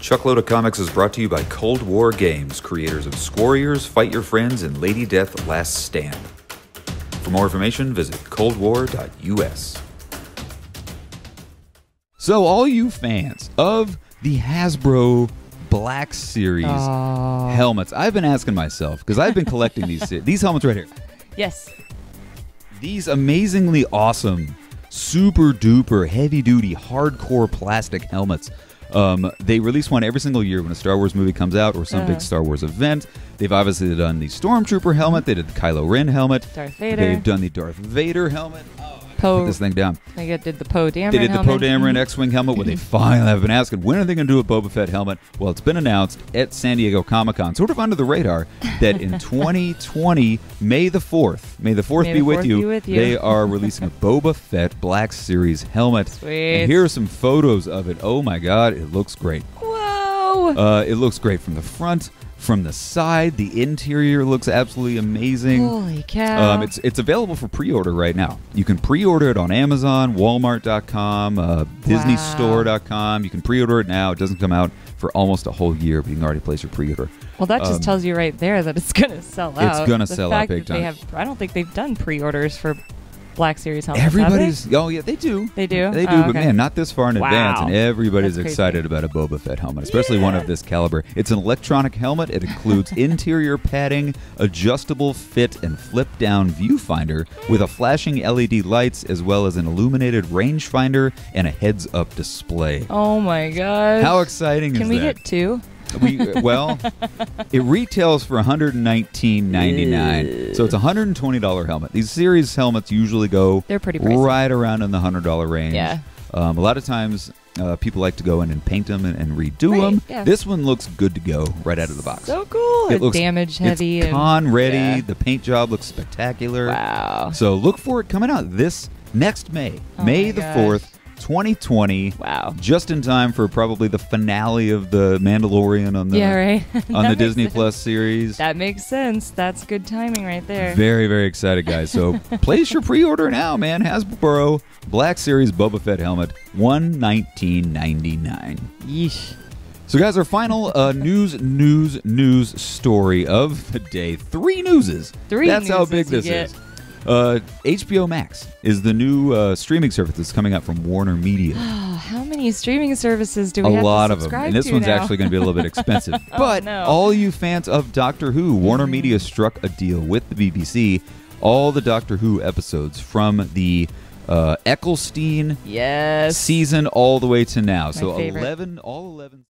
Chuckload of Comics is brought to you by Cold War Games, creators of Squarriors, Fight Your Friends, and Lady Death Last Stand. For more information, visit coldwar.us. So, all you fans of the Hasbro Black Series helmets, I've been asking myself because I've been collecting these these helmets right here. Yes. These amazingly awesome, super duper heavy duty, hardcore plastic helmets. Um, they release one every single year when a Star Wars movie comes out or some big Star Wars event. They've obviously done the Stormtrooper helmet. They did the Kylo Ren helmet. Darth Vader. They've done the Darth Vader helmet. Poe. put this thing down. They did the Poe Dameron They did the Poe. Dameron X-wing helmet. Where they finally have been asking when are they going to do a Boba Fett helmet? Well, it's been announced at San Diego Comic Con, sort of under the radar, that in 2020, May the fourth, May the fourth May be, the with you. be with you. They are releasing a Boba Fett Black Series helmet. Sweet. And here are some photos of it. Oh my God, it looks great. Uh, it looks great from the front, from the side. The interior looks absolutely amazing. Holy cow. Um, it's it's available for pre-order right now. You can pre-order it on Amazon, Walmart.com, uh, DisneyStore.com. You can pre-order it now. It doesn't come out for almost a whole year, but you can already place your pre-order. well, that just um, tells you right there that it's going to sell out. It's gonna The sell out big time. have, I don't think they've done pre-orders for Black Series helmets. they? Everybody's oh yeah, they do. They do? They do, Oh, but okay. man, not this far in advance, and everybody's That's crazy. excited about a Boba Fett helmet, especially one of this caliber. It's an electronic helmet. It includes interior padding, adjustable fit and flip-down viewfinder with a flashing LED lights, as well as an illuminated rangefinder and a heads-up display. Oh my gosh. How exciting Can we that? get two? We well, it retails for one hundred nineteen ninety nine. So it's a hundred and twenty dollar helmet. These series helmets usually go They're pretty pricey. right around in the hundred dollar range. Yeah. Um, a lot of times, uh, people like to go in and paint them and, and redo Right, them. yeah. This one looks good to go right out of the box. So cool. it It's looks damage heavy. It's and, con ready. yeah. The paint job looks spectacular. Wow. So look for it coming out this next May, Oh May the gosh. fourth, twenty twenty. Wow. Just in time for probably the finale of the Mandalorian on the yeah, right. on the Disney sense. Plus series. That makes sense. That's good timing right there. Very, very excited, guys. So place your pre-order now, man. Hasbro Black Series Boba Fett helmet, one nineteen ninety nine. Yeesh. So, guys, our final uh, news, news, news story of the day. Three newses. Three That's how big this is. Uh, HBO Max is the new uh, streaming service that's coming out from Warner Media. How many streaming services do a we have A lot to of them, and this one's now? actually going to be a little bit expensive. Oh, but no. all you fans of Doctor Who, Warner Mm-hmm. Media struck a deal with the BBC. All the Doctor Who episodes from the uh, Eccleston Yes. season all the way to now. so favorite. eleven, all eleven.